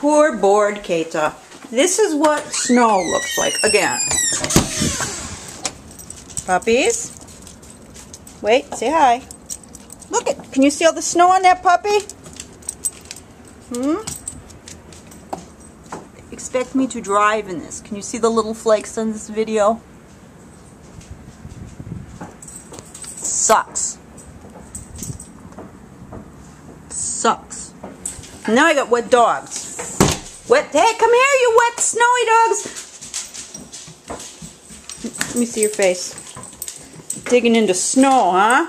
Poor bored Keita. This is what snow looks like again. Puppies? Wait, say hi. Look at, can you see all the snow on that puppy? Hmm? Expect me to drive in this. Can you see the little flakes in this video? Sucks. Sucks. Now I got wet dogs. Wet, hey, come here, you wet, snowy dogs. Let me see your face. Digging into snow, huh?